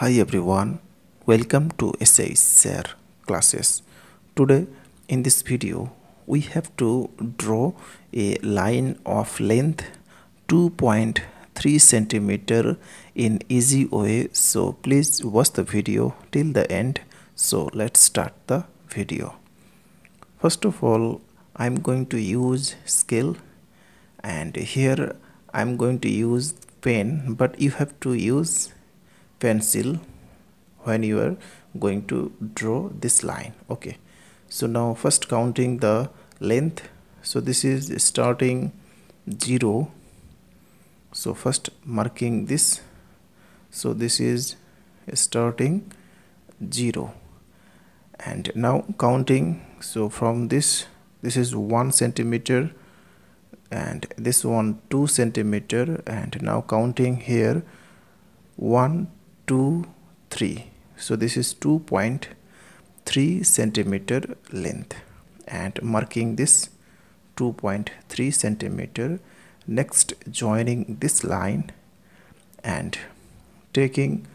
Hi everyone, welcome to SH Sir classes. Today in this video we have to draw a line of length 2.3 centimeter in easy way. So please watch the video till the end. So let's start the video. First of all I'm going to use scale and here I'm going to use pen but you have to use pencil when you are going to draw this line okay. So now first counting the length. So this is starting 0 so first marking this. So this is starting 0 and now counting. So from this this is 1 centimeter and this one 2 centimeter. And now counting here 1 2 3 so this is 2.3 centimeter length and marking this 2.3 centimeter. Next joining this line and taking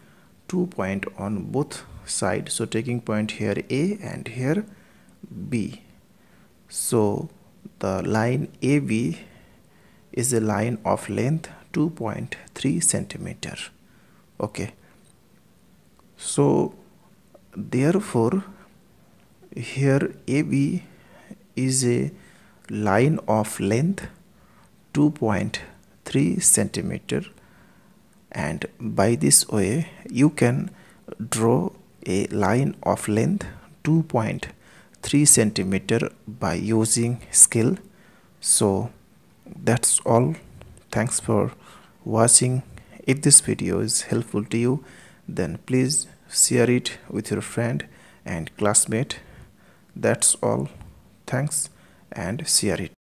two point on both sides so taking point here a and here b. So the line ab is a line of length 2.3 centimeter. Okay so therefore here AB is a line of length 2.3 centimeter and by this way you can draw a line of length 2.3 centimeter by using scale. So that's all. Thanks for watching. If this video is helpful to you then please share it with your friend and classmate. That's all. Thanks and share it